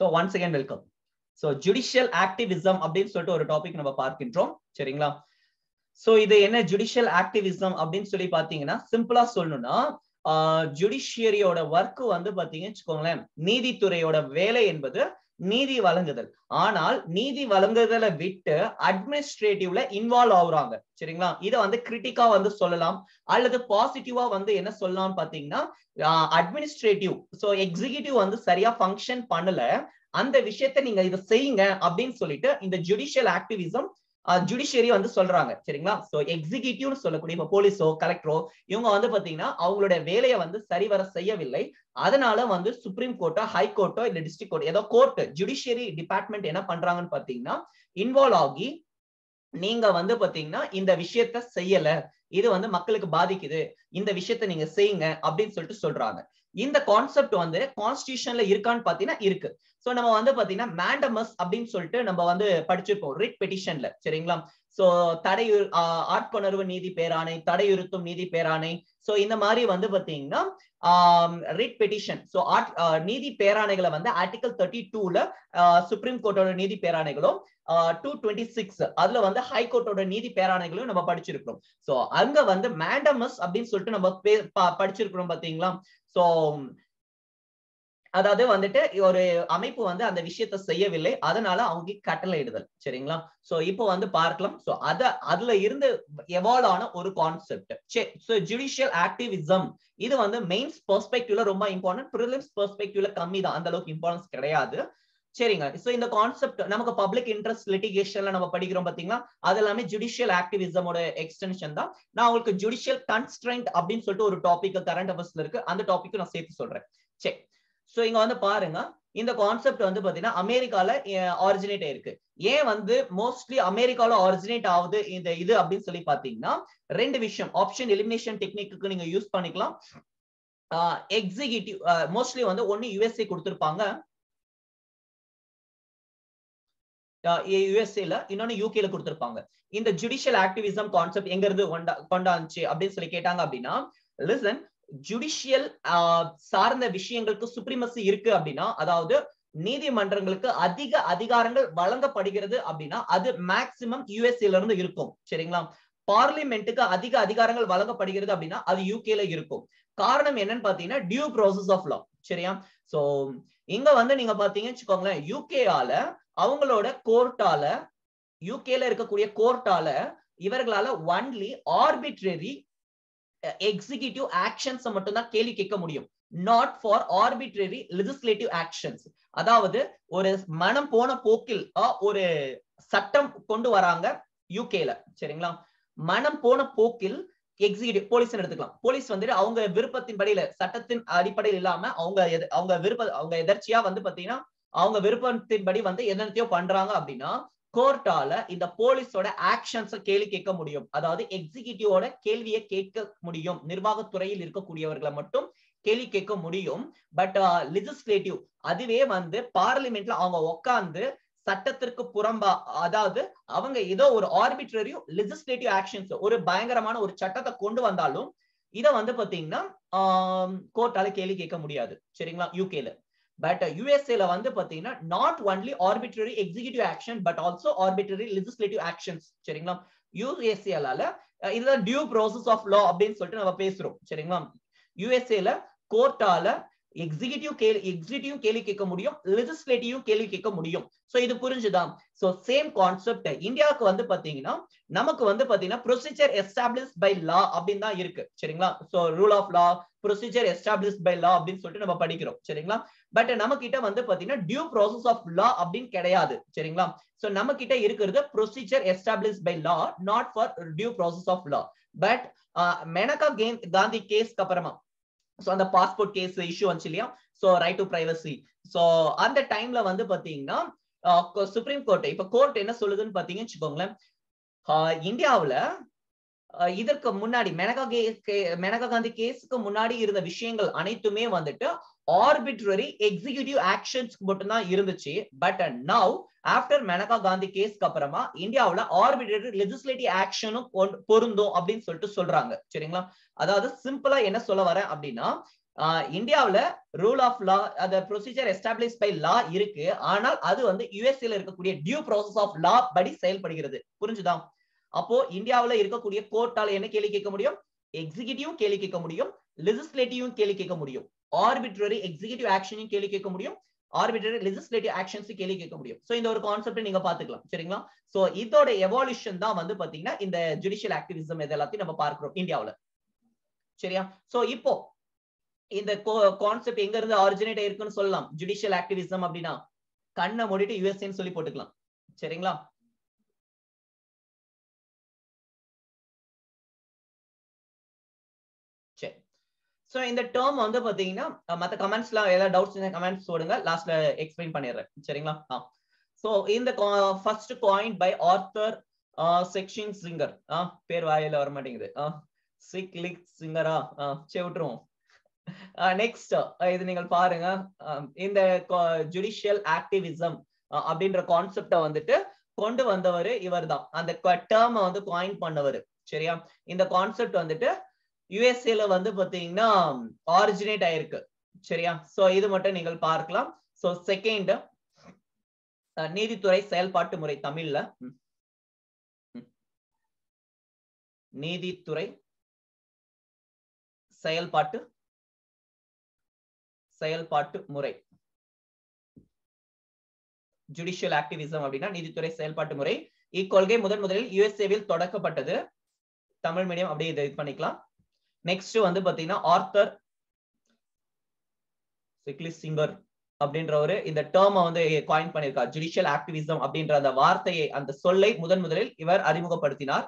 So once again welcome so judicial activism அப்படின்னு சொல்லிட்டு ஒரு டாபிக் நம்ம பார்க்கின்றோம். சரிங்களா? சோ இது என்ன ஜுடிஷியல் ஆக்டிவிசம் அப்படின்னு சொல்லி பாத்தீங்கன்னா சிம்பிளா சொல்லணும்னா ஜுடிஷியரியோட ஒர்க் வந்து பாத்தீங்கன்னு வச்சுக்கோங்களேன் நீதித்துறையோட வேலை என்பது நீதி வழங்குதல். ஆனால் நீதி வழங்குதலை விட்டு அட்மினிஸ்ட்ரேட்டிவ்ல இன்வால்வ் ஆகுறாங்க. சரிங்களா? இதை வந்து கிரிட்டிக்கா வந்து சொல்லலாம். அல்லது பாசிட்டிவா வந்து என்ன சொல்லலாம்னு பாத்தீங்கன்னா அட்மினிஸ்ட்ரேட்டிவ் சோ எக்ஸிகியூட்டிவ் வந்து சரியா ஃபங்க்ஷன் பண்ணல. அந்த விஷயத்த நீங்க இதை செய்யுங்க அப்படின்னு சொல்லிட்டு இந்த ஜுடிஷியல் ஆக்டிவிசம் ஜுடிஷியரி வந்து சொல்றாங்க சரிங்களா? சோ எக்ஸிகியூட்டிவ்னு சொல்லக்கூடிய இப்போ போலீஸோ கலெக்டரோ இவங்க வந்து பாத்தீங்கன்னா அவங்களுடைய வேலையை வந்து சரிவர செய்யவில்லை. அதனால வந்து சுப்ரீம் கோர்ட்டோ ஹை கோர்ட்டோ இல்ல டிஸ்ட்ரிக்ட் கோர்ட் ஏதோ கோர்ட் ஜுடிஷியரி டிபார்ட்மெண்ட் என்ன பண்றாங்கன்னு பாத்தீங்கன்னா இன்வால்வ் ஆகி நீங்க வந்து பாத்தீங்கன்னா இந்த விஷயத்த செய்யல. இது வந்து மக்களுக்கு பாதிக்குது. இந்த விஷயத்த நீங்க செய்யுங்க அப்படின்னு சொல்லிட்டு சொல்றாங்க. இந்த கான்செப்ட் வந்து கான்ஸ்டியூஷன்ல இருக்கான்னு பாத்தீங்கன்னா இருக்கு. சோ நம்ம வந்து பாத்தீங்கன்னா மேண்டமஸ் அப்படின்னு சொல்லிட்டு நம்ம வந்து படிச்சிருப்போம். ரிட் பெட்டிஷன்ல சரிங்களா? சோ தடை ஆட்கொணர்வு நீதி பேராணை தடையுறுத்தும் நீதி பேராணை. சோ இந்த மாதிரி வந்து பாத்தீங்கன்னா ரிட் பெட்டிஷன் சோ நீதி பேராணைகளை வந்து ஆர்டிகல் தேர்ட்டி டூல சுப்ரீம் கோர்ட்டோட நீதி பேராணைகளும் டூ டுவெண்ட்டி சிக்ஸ் அதுல வந்து ஹை கோர்ட்டோட நீதி பேராணைகளையும் நம்ம படிச்சிருக்கிறோம். சோ அங்க வந்து மேண்டமஸ் அப்படின்னு சொல்லிட்டு நம்ம படிச்சிருக்கிறோம் பாத்தீங்களா சோ அதாவது வந்துட்டு ஒரு அமைப்பு வந்து அந்த விஷயத்த செய்யவில்லை. அதனால அவங்க கட்டளை இடுதல் சரிங்களா? சோ இப்போ வந்து பார்க்கலாம். சோ அத அதுல இருந்து எவால்வ் ஆன ஒரு கான்செப்ட் சரி ஜுடிஷியல் ஆக்டிவிசம் இது வந்து மெயின்ஸ் பெர்ஸ்பெக்டிவ்ல ரொம்ப இம்பார்ட்டன்ட் ப்ரிலிம்ஸ் பெர்ஸ்பெக்டிவ்ல கம்மி தான். அந்த அளவுக்கு இம்பார்ட்டன்ஸ் கிடையாது. சரிங்க. சோ இந்த கான்செப்ட் நமக்கு பப்ளிக் இன்ட்ரெஸ்ட் லிட்டிகேஷன்ல நம்ம படிக்கிறோம் பாத்தீங்களா? அது எல்லாமே ஜுடிஷியல் ஆக்டிவிசமோட எக்ஸ்டென்ஷன் தான். நான் உங்களுக்கு ஜுடிஷியல் கன்ஸ்ட்ரெண்ட் அப்படின்னு சொல்லிட்டு ஒரு டாபிக் கரண்ட் அவர்ஸ்ல இருக்கு. அந்த டாபிக் நான் சேர்த்து சொல்றேன். சரி சோ இங்க வந்து பாருங்க இந்த கான்செப்ட் வந்து பாத்தீங்கன்னா அமெரிக்கால ஆரிஜினேட் ஆயிருக்கு. ஏன் வந்து மோஸ்ட்லி அமெரிக்கால ஆரிஜினேட் ஆகுது இந்த இது அப்படின்னு சொல்லி பாத்தீங்கன்னா ரெண்டு விஷயம். ஆப்ஷன் எலிமினேஷன் டெக்னிக்கு நீங்க யூஸ் பண்ணிக்கலாம். எக்ஸிகியூட்டிவ் மோஸ்ட்லி வந்து ஒன்னு யூஎஸ்ஏ கொடுத்துருப்பாங்க. யுஎஸ்ஏல இன்னொன்னு யூகேல கொடுத்துருப்பாங்க. இந்த ஜுடிஷியல் ஆக்டிவிசம் கான்செப்ட் எங்க இருந்து கொண்டாந்துச்சு அப்படின்னு சொல்லி கேட்டாங்க அப்படின்னா லிசன் ஜுடிஷியல் சார்ந்த விஷயங்களுக்கு சுப்ரீமசி இருக்கு அப்படின்னா அதாவது நீதிமன்றங்களுக்கு அதிக அதிகாரங்கள் வழங்கப்படுகிறது அப்படின்னா அது மேக்சிமம் யூஎஸ்ஏல இருந்து இருக்கும். சரிங்களா? பார்லிமெண்ட்டுக்கு அதிக அதிகாரங்கள் வழங்கப்படுகிறது அப்படின்னா அது யூகேல இருக்கும். காரணம் என்னன்னு பாத்தீங்கன்னா டியூ ப்ராசஸ் ஆஃப் லா சரியா? சோ இங்க வந்து நீங்க பாத்தீங்கன்னு வச்சுக்கோங்களேன் யூகேஆல அவங்களோட கோர்ட்டால யூகேல இருக்கக்கூடிய கோர்ட்டால இவர்களால ஒன்லி ஆர்பிட்ரரி எக்ஸிகியூட்டிவ் ஆக்ஷன்ஸ் மட்டும் தான் கேள்வி கேட்க முடியும். Not for arbitrary legislative actions அதாவது ஒரு மனம் போன போக்கில் ஒரு சட்டம் கொண்டு வராங்க யூகேல சரிங்களா? மனம் போன போக்கில் எக்ஸிகியூட்டிவ் போலீஸ் எடுத்துக்கலாம். போலீஸ் வந்துட்டு அவங்க விருப்பத்தின் படியில சட்டத்தின் அடிப்படையில் இல்லாம அவங்க அவங்க விருப்ப அவங்க எதர்ச்சியா வந்து பாத்தீங்கன்னா அவங்க விருப்பத்தின்படி வந்து என்னத்தையோ பண்றாங்க அப்படின்னா கோர்ட்டால இந்த போலீஸோட ஆக்ஷன்ஸ் கேள்வி கேட்க முடியும். அதாவது எக்ஸிகியூட்டிவோட கேள்வியை கேட்க முடியும். நிர்வாகத்துறையில் இருக்கக்கூடியவர்களை மட்டும் கேள்வி கேட்க முடியும். பட் லெஜிஸ்லேட்டிவ் அதுவே வந்து பார்லிமெண்ட்ல அவங்க உட்காந்து சட்டத்திற்கு புறம்பா அதாவது அவங்க ஏதோ ஒரு ஆர்பிட்ரரியும் லெஜிஸ்லேட்டிவ் ஆக்ஷன்ஸ் ஒரு பயங்கரமான ஒரு சட்டத்தை கொண்டு வந்தாலும் இதை வந்து பாத்தீங்கன்னா கோர்ட்டால கேள்வி கேட்க முடியாது. சரிங்களா? யூகேல பட் யூஎஸ்ஏல uh, வந்து பாத்தீங்கன்னா not only arbitrary executive action but also arbitrary legislative actions சரிங்களா? யூஎஸ்ஏலால இதுதான் டியூ ப்ராசஸ் ஆஃப் லா அப்படின்னு சொல்லிட்டு நம்ம பேசுறோம். சரிங்களா? யூஎஸ்ஏல கோர்ட்டால எக்ஸிகியூட்டிவ் கேள்வி எக்ஸிகியூட்டிவ் கேள்வி கேட்க முடியும் லெஜிஸ்லேட்டிவ் கேள்வி கேட்க முடியும். சோ இது புரிஞ்சுதான் சோ சேம் கான்செப்ட் இந்தியாவுக்கு வந்து பாத்தீங்கன்னா நமக்கு வந்து பாத்தீங்கன்னா ப்ரொசீஜர் எஸ்டாப்ளிஷ் பை லா அப்படின்னு தான் இருக்கு. சரிங்களா? So rule of law procedure establish by law அப்படின்னு சொல்லிட்டு நம்ம படிக்கிறோம். சரிங்களா? பட் நம்ம கிட்ட வந்து பாத்தீங்கன்னா டியூ ப்ராசஸ் ஆஃப் லா அப்படின்னு கிடையாது. சரிங்களா? சோ நம்ம கிட்ட இருக்கிறது procedure establish by law not for due process of law but Menaka Gandhi கேஸ்க்கு அப்புறமா. ஸோ அந்த பாஸ்போர்ட் கேஸ் இஷ்யூ வந்துச்சு இல்லையா? So right to privacy so அந்த டைம்ல வந்து பாத்தீங்கன்னா சுப்ரீம் கோர்ட் இப்ப கோர்ட் என்ன சொல்லுதுன்னு பாத்தீங்கன்னு வச்சுக்கோங்களேன். இந்தியாவுல இதற்கு முன்னாடி மெனகா மெனகா காந்தி கேஸுக்கு முன்னாடி இருந்த விஷயங்கள் அனைத்துமே வந்துட்டு ஆர்பிட்ரரி எக்ஸிகியூட்டிவ் ஆக்ஷன்ஸ்க்கு மட்டும்தான் இருந்துச்சு. But now after Menaka Gandhi கேஸ்க்கு அப்புறமா இந்தியாவுல ஆர்பிட்ரரி லெஜிஸ்லேட்டிவ் ஆக்ஷனும் பொருந்தும் அப்படின்னு சொல்லிட்டு சொல்றாங்க. சரிங்களா? அதாவது சிம்பிளா என்ன சொல்ல வரேன் அப்படின்னா இந்தியாவுல ரூல் ஆஃப் லா அந்த ப்ரொசீஜர் எஸ்டாப்ளிஷ் பை லா இருக்கு. ஆனால் அது வந்து யுஎஸ்ஏல இருக்கக்கூடிய டியூ ப்ராசஸ் ஆஃப் லா படி செயல்படுகிறது. புரிஞ்சுதா? அப்போ இந்தியாவுல இருக்கக்கூடிய கோர்ட்டால என்ன கேள்வி கேட்க முடியும்? எக்ஸிகியூட்டிவ் கேள்வி கேட்க முடியும். லெஜிஸ்லேட்டிவும் கேள்வி கேட்க முடியும். ஆர்பிட்ரரி எக்ஸிகியூட்டிவ் ஆக்ஷனையும் கேள்வி கேட்க முடியும். ஆர்பிட்ரரி லெஜிஸ்லேட்டிவ் ஆக்ஷன்ஸ் கேள்வி கேட்க முடியும். சோ இந்த ஒரு கான்செப்ட் நீங்க பாத்துக்கலாம் சரிங்களா? சோ இதோட எவால்யூஷன் தான் வந்து பாத்தீங்கன்னா இந்த ஜுடிஷியல் ஆக்டிவிசம் இது எல்லாத்தையும் நம்ம பார்க்கிறோம் இந்தியாவுல. சரியா? சோ இப்போ இந்த கான்செப்ட் எங்க இருந்து ஆரிஜினேட் ஆயிருக்குன்னு சொல்லலாம். ஜுடிஷியல் ஆக்டிவிசம் அப்படின்னா கண்ணை மூடிட்டு யூஎஸ்ஏன்னு சொல்லி போட்டுக்கலாம். சரிங்களா? ஸோ இந்த டேர்ம் வந்து பாத்தீங்கன்னா மத்த கமெண்ட்ஸ்லாம் ஏதாவது டவுட்ஸ் கமெண்ட்ஸ் போடுங்க. லாஸ்ட்ல எக்ஸ்பிளைன் பண்ணிடுறேன். சரிங்களா? ஆ. ஸோ இந்த first coin by Arthur Schlesinger ஆ பேர் வாயில வர மாட்டேங்குது சிக் லிக் சிங்கரா சரி விட்டுருவோம். நெக்ஸ்ட் இது நீங்கள் பாருங்க. இந்த ஜுடிஷியல் ஆக்டிவிசம் அப்படின்ற கான்செப்ட வந்துட்டு கொண்டு வந்தவர் இவர் தான் அந்த டேர்ம வந்து காயின் பண்ணவர். சரியா? இந்த கான்செப்ட் வந்துட்டு யுஎஸ்ஏல வந்து பாத்தீங்கன்னா ஆரிஜினேட் ஆயிருக்கு. சரியா? சோ இது மட்டும் நீங்கள் பார்க்கலாம். சோ செகண்ட் நீதித்துறை செயல்பாட்டு முறை தமிழ்ல. நீதித்துறை செயல்பாட்டு செயல்பாட்டு முறை. ஜுடிஷியல் ஆக்டிவிசம் அப்படின்னா நீதித்துறை செயல்பாட்டு முறை. இக்கொள்கை முதன் முதலில் யுஎஸ்ஏவில் தொடக்கப்பட்டது. தமிழ் மீடியம் அப்படியே இதை இது பண்ணிக்கலாம். நெக்ஸ்ட் வந்து பாத்தீங்கன்னா ஆர்த்தர் சிக்லிஸ் சிங்கர் அப்படின்றவரு இந்த டேர்மை வந்து காயின் பண்ணியிருக்கார் ஜுடிஷியல் ஆக்டிவிசம் அப்படின்ற அந்த வார்த்தையை அந்த சொல்லை முதன் முதலில் இவர் அறிமுகப்படுத்தினார்.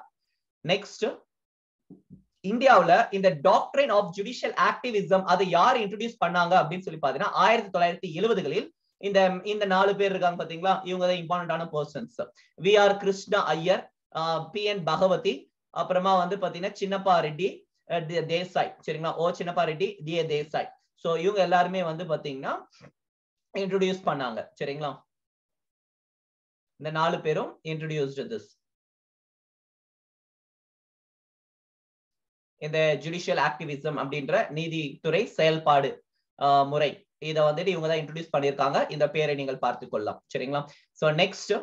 நெக்ஸ்ட் இந்தியாவுல இந்த டாக்டரின் ஆஃப் ஜுடிஷியல் ஆக்டிவிசம் அதை யார் இன்ட்ரடியூஸ் பண்ணாங்க அப்படின்னு சொல்லி பாத்தீங்கன்னா ஆயிரத்தி தொள்ளாயிரத்தி எழுபதுகளில் இந்த இந்த நாலு பேர் இருக்காங்க பாத்தீங்களா? இவங்க தான் இம்பார்ட்டன்டான persons V R Krishna Iyer P N Bhagwati அப்புறமா வந்து பாத்தீங்கன்னா சின்னப்பா ரெட்டி தேசாய். சரிங்களா? ஓ சின்னப்பா ரெட்டி தேசாய். சோ இவங்க எல்லாருமே வந்து பாத்தீங்கன்னா இன்ட்ரோடியூஸ் பண்ணாங்க. சரிங்களா? இந்த நாலு பேரும் இன்ட்ரோடியூஸ்டு திஸ் இந்த ஜுடிஷியல் ஆக்டிவிசம் அப்படின்ற நீதித்துறை செயல்பாடு முறை. இதை வந்துட்டு இவங்க தான் இன்ட்ரடியூஸ் பண்ணியிருக்காங்க. இந்த பேரை நீங்கள் பார்த்து கொள்ளலாம். சரிங்களா? சோ நெக்ஸ்ட்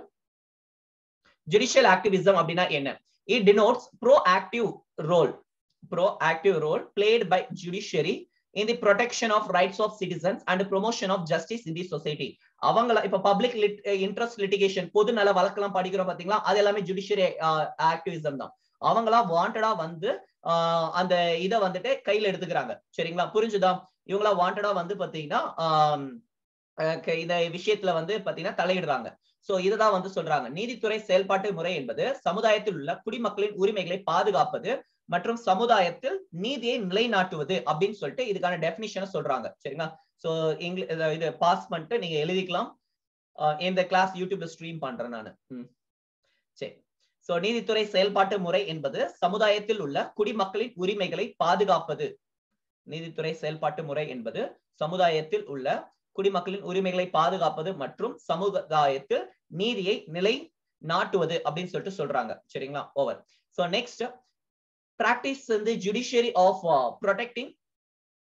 ஜுடிஷியல் ஆக்டிவிசம் அப்படின்னா என்ன? It denotes proactive role proactive role played by judiciary in protection of of rights of and and of of justice in the society அவங்கள இப்ப பப்ளிக் இன்ட்ரெஸ்ட் லிட்டிகேஷன் பொது நல வழக்கெல்லாம் படிக்கிறோம் பாத்தீங்களா? அது எல்லாமே ஜுடிஷியரி ஆக்டிவிசம் eh, தான். அவங்களா வாண்டடா வந்து அந்த இதை வந்துட்டு கையில எடுத்துக்கிறாங்க. சரிங்களா? புரிஞ்சுதா? இவங்களா வாண்டடா வந்து பாத்தீங்கன்னா இந்த விஷயத்துல வந்து பாத்தீங்கன்னா தலையிடுறாங்க. சோ இதுதான் வந்து சொல்றாங்க. நீதித்துறை செயல்பாட்டு முறை என்பது சமுதாயத்தில் உள்ள குடிமக்களின் உரிமைகளை பாதுகாப்பது மற்றும் சமுதாயத்தில் நீதியை நிலைநாட்டுவது அப்படின்னு சொல்லிட்டு இதுக்கான டெபினிஷனை சொல்றாங்க. சரிங்களா? ஸோ இங்கிலீஷ் இது பாஸ் பண்ணிட்டு நீங்க எழுதிக்கலாம். இந்த கிளாஸ் யூடியூப்ல ஸ்ட்ரீம் பண்றேன் நான். சரி. சோ நீதித்துறை செயல்பாட்டு முறை என்பது சமுதாயத்தில் உள்ள குடிமக்களின் உரிமைகளை பாதுகாப்பது. நீதித்துறை செயல்பாட்டு முறை என்பது சமுதாயத்தில் உள்ள குடிமக்களின் உரிமைகளை பாதுகாப்பது மற்றும் சமுதாயத்தில் நீதியை நிலை நாட்டுவது அப்படின்னு சொல்லிட்டு சொல்றாங்க. சரிங்களா? ஓவர் சோ நெக்ஸ்ட் பிராக்டிஸ் வந்து judiciary of protecting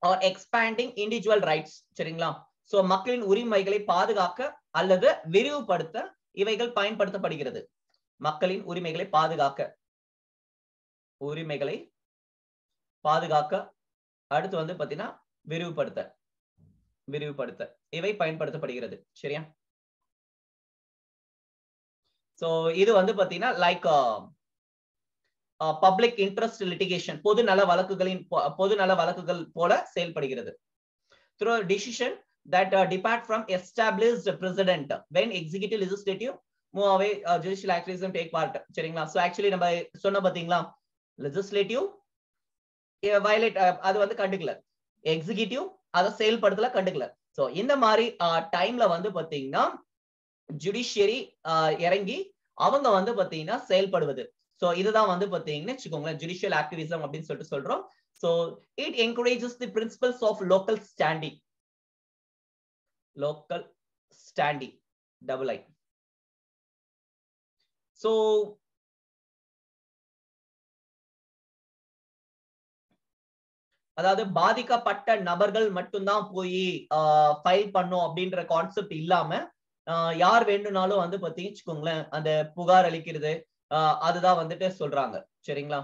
or expanding individual rights சரிங்களா? சோ மக்களின் உரிமைகளை பாதுகாக்க அல்லது விரிவுபடுத்த இவைகள் பயன்படுத்தப்படுகிறது. மக்களின் உரிமைகளை பாதுகாக்க. உரிமைகளை பாதுகாக்க. அடுத்து வந்து பாத்தீங்கன்னா விரிவுபடுத்த. விரிவுபடுத்த. இவை பயன்படுத்தப்படுகிறது. சரியா? சோ இது வந்து பாத்தீங்கன்னா like um, public interest litigation பொது நல வழக்குகளின் பொது நல வழக்குகள் போல செயல்படுகிறது. Through decision that depart from established precedent when executive legislative move away judicial activism take part சரிங்களா? ஸோ ஆக்சுவலி நம்ம சொன்ன பாத்தீங்களா? லெஜிஸ்லேட்டிவ் வயலேட் அது வந்து கண்டுக்கல. எக்ஸிகியூட்டிவ் அதை செயல்படுத்தல கண்டுக்கல. சோ இந்த மாதிரி டைம்ல வந்து பாத்தீங்கன்னா ஜுடிஷியரி இறங்கி அவங்க வந்து பாத்தீங்கன்னா செயல்படுவது. ஸோ இதுதான் வந்து பாத்தீங்கன்னா வச்சுக்கோங்களேன் ஜுடிஷியல் ஆக்டிவிசம் அப்படின்னு சொல்லிட்டு சொல்றோம். So it encourages the principles of local standing local standing double I so அதாவது பாதிக்கப்பட்ட நபர்கள் மட்டும்தான் போய் ஃபைல் பண்ணும் அப்படின்ற கான்செப்ட் இல்லாம யார் வேண்டும்னாலும் வந்து பார்த்தீங்கன்னு வச்சுக்கோங்களேன் அந்த புகார் அளிக்கிறது அதுதான் வந்துட்டு சொல்றாங்க. சரிங்களா?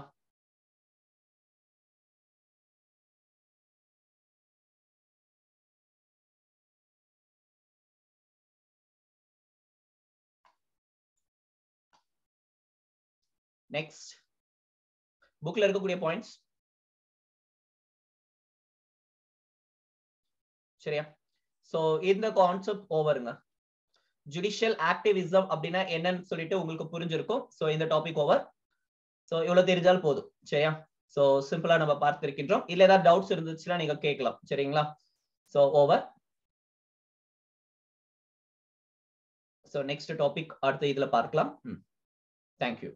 நெக்ஸ்ட் புக்ல இருக்கக்கூடிய பாயிண்ட்ஸ் சரியா? சோ இந்த கான்செப்ட் ஓவருங்க ஜுடிஷியல் ஆக்டிவிசம் அப்படின்னா என்னன்னு சொல்லிட்டு உங்களுக்கு புரிஞ்சிருக்கும். ஸோ இந்த டாபிக் ஓவர் ஸோ இவ்வளவு தெரிஞ்சால் போதும். சரியா? ஸோ சிம்பிளா நம்ம பார்த்திருக்கின்றோம். இல்ல ஏதாவது டவுட்ஸ் இருந்துச்சுன்னா நீங்க கேட்கலாம். சரிங்களா? So over so next topic அடுத்த இதுல பார்க்கலாம். தேங்க்யூ